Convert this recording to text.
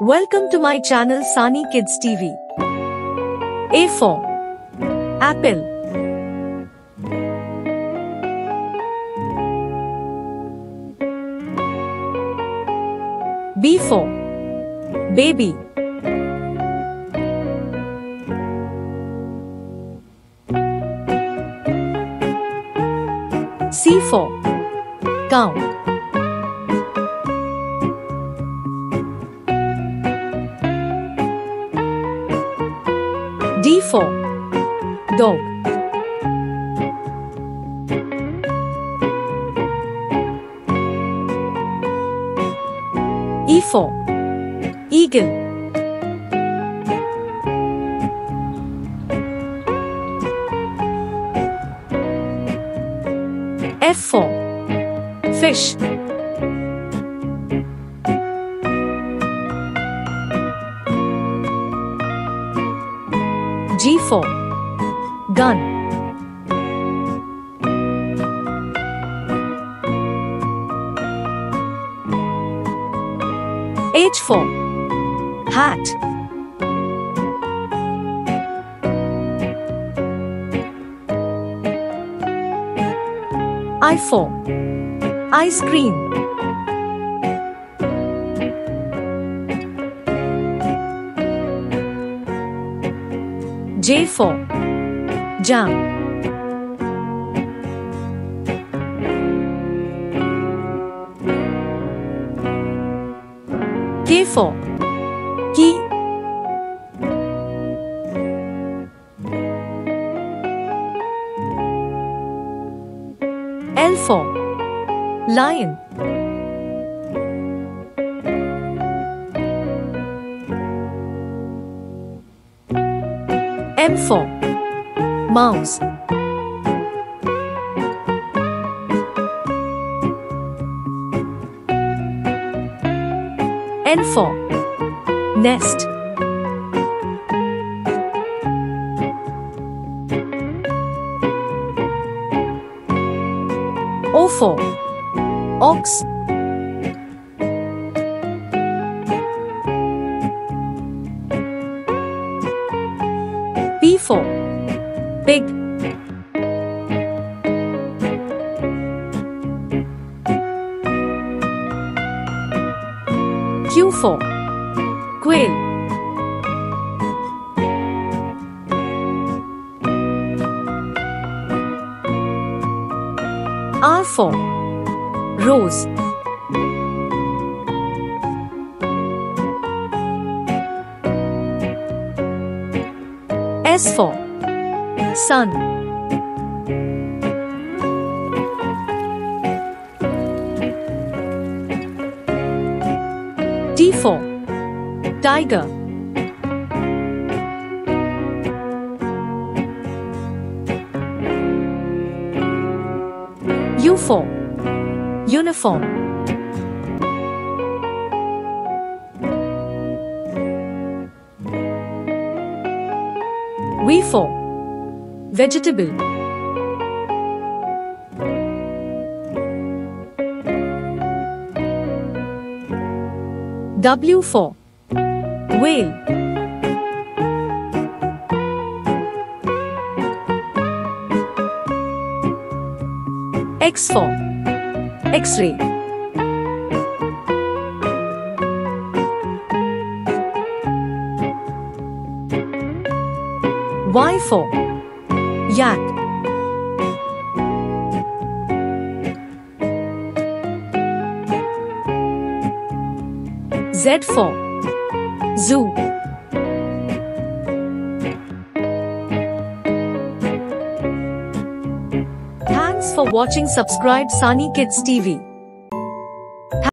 Welcome to my channel Sani Kids TV. A for Apple. B for Baby. C for Cow. D for Dog. E for Eagle. F for Fish. G for Gun. H4 Hat. I4 Ice cream. J for Jam. K for Key. L for Lion. M for Mouse. N for Nest. O for Ox. P for Pig. Q for Quail. R for Rose. S for Sun. T for Tiger. U for Uniform. V for Vegetable. W for Whale. X for X-ray. Y for Yak. Z for Zoo. Thanks for watching subscribe Sani Kids TV.